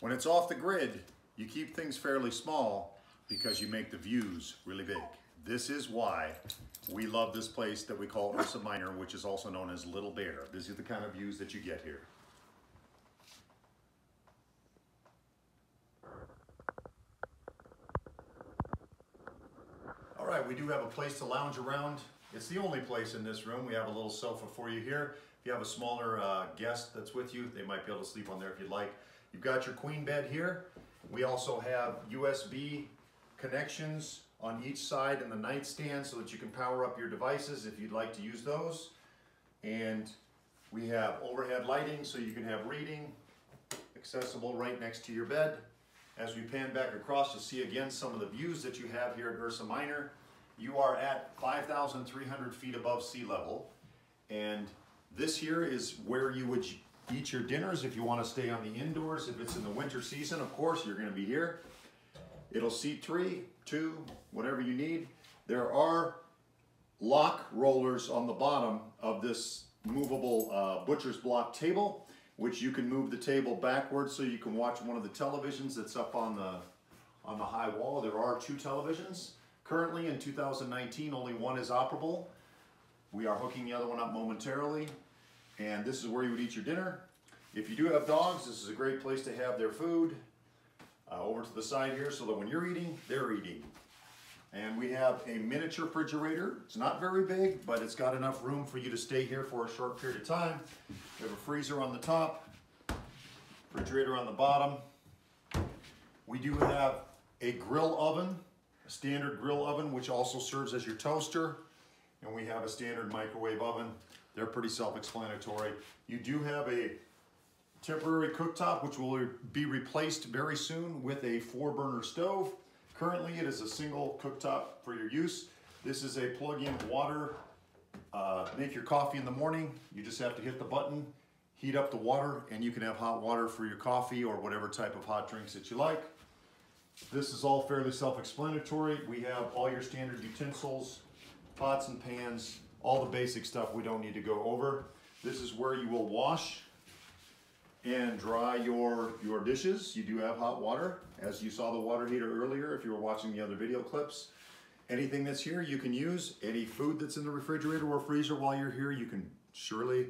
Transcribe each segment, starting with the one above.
When it's off the grid, you keep things fairly small because you make the views really big. This is why we love this place that we call Ursa Minor, which is also known as Little Bear. This is the kind of views that you get here. All right, we do have a place to lounge around. It's the only place in this room. We have a little sofa for you here. If you have a smaller uh, guest that's with you, they might be able to sleep on there if you'd like. You've got your queen bed here. We also have USB connections on each side in the nightstand so that you can power up your devices if you'd like to use those. And we have overhead lighting so you can have reading accessible right next to your bed. As we pan back across, you'll see again some of the views that you have here at Ursa Minor. You are at 5,300 feet above sea level. And this here is where you would eat your dinners if you want to stay on the indoors. If it's in the winter season, of course, you're going to be here. It'll seat three, two, whatever you need. There are lock rollers on the bottom of this movable uh, butcher's block table, which you can move the table backwards so you can watch one of the televisions that's up on the, on the high wall. There are two televisions. Currently in 2019, only one is operable. We are hooking the other one up momentarily. And this is where you would eat your dinner. If you do have dogs, this is a great place to have their food. Uh, over to the side here so that when you're eating, they're eating. And we have a miniature refrigerator. It's not very big, but it's got enough room for you to stay here for a short period of time. We have a freezer on the top, refrigerator on the bottom. We do have a grill oven, a standard grill oven, which also serves as your toaster. And we have a standard microwave oven. They're pretty self-explanatory. You do have a temporary cooktop, which will be replaced very soon with a four burner stove. Currently, it is a single cooktop for your use. This is a plug-in water, uh, make your coffee in the morning. You just have to hit the button, heat up the water, and you can have hot water for your coffee or whatever type of hot drinks that you like. This is all fairly self-explanatory. We have all your standard utensils, pots and pans, all the basic stuff we don't need to go over. This is where you will wash and dry your, your dishes. You do have hot water, as you saw the water heater earlier if you were watching the other video clips. Anything that's here you can use. Any food that's in the refrigerator or freezer while you're here, you can surely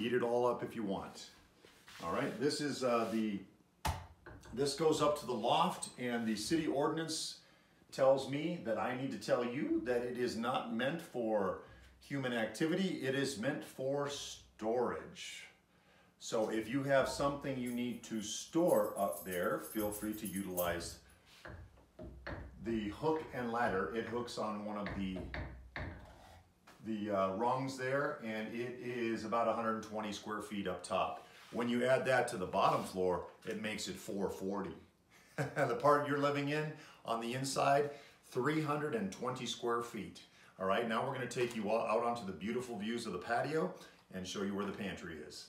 eat it all up if you want. All right, this is uh, the, this goes up to the loft and the city ordinance tells me that I need to tell you that it is not meant for human activity, it is meant for storage. So if you have something you need to store up there, feel free to utilize the hook and ladder. It hooks on one of the the uh, rungs there and it is about 120 square feet up top. When you add that to the bottom floor, it makes it 440. the part you're living in on the inside, 320 square feet. All right, now we're gonna take you all out onto the beautiful views of the patio and show you where the pantry is.